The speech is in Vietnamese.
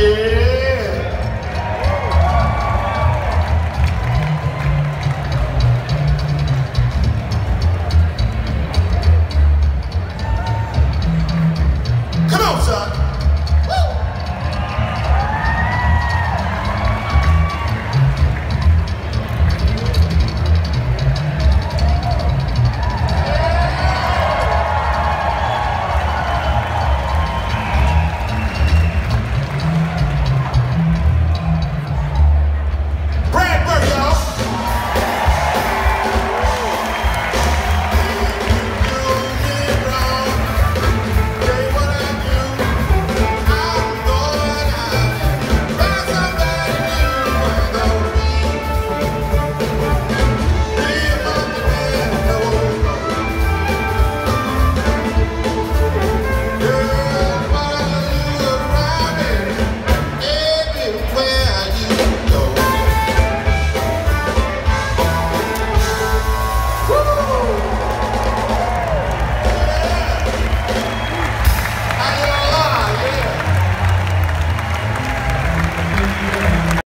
Yeah.